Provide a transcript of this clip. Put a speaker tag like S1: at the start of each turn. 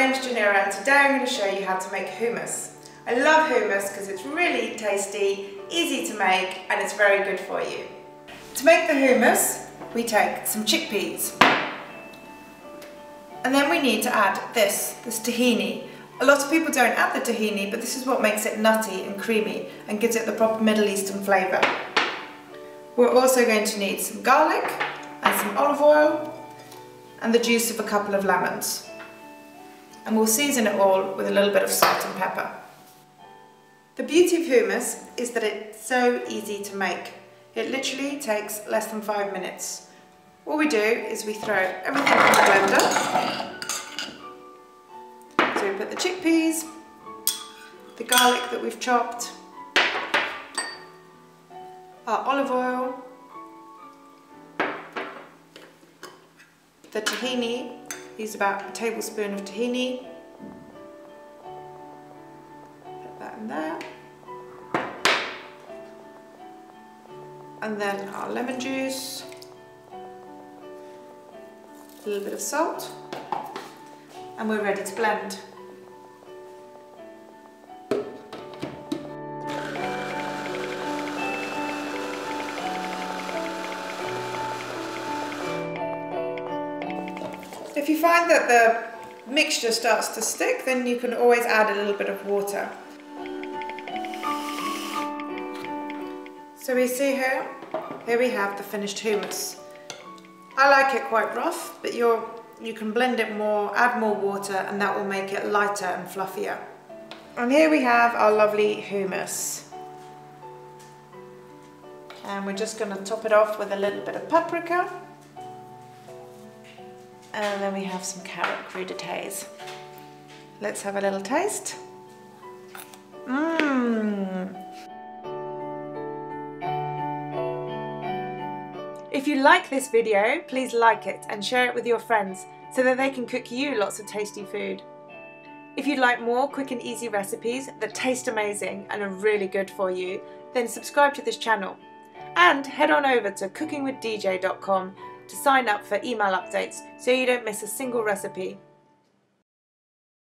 S1: name's Djanira and today I'm going to show you how to make hummus. I love hummus because it's really tasty, easy to make and it's very good for you. To make the hummus we take some chickpeas and then we need to add this, this tahini. A lot of people don't add the tahini but this is what makes it nutty and creamy and gives it the proper Middle Eastern flavour. We're also going to need some garlic and some olive oil and the juice of a couple of lemons and we'll season it all with a little bit of salt and pepper. The beauty of hummus is that it's so easy to make. It literally takes less than five minutes. What we do is we throw everything in the blender. So we put the chickpeas, the garlic that we've chopped, our olive oil, the tahini Use about a tablespoon of tahini. Put that in there. And then our lemon juice. A little bit of salt. And we're ready to blend. If you find that the mixture starts to stick, then you can always add a little bit of water. So we see here, here we have the finished hummus. I like it quite rough, but you're, you can blend it more, add more water, and that will make it lighter and fluffier. And here we have our lovely hummus. And we're just going to top it off with a little bit of paprika. And then we have some carrot crudités. Let's have a little taste. Mmm. If you like this video, please like it and share it with your friends so that they can cook you lots of tasty food. If you'd like more quick and easy recipes that taste amazing and are really good for you, then subscribe to this channel. And head on over to cookingwithdj.com to sign up for email updates so you don't miss a single recipe.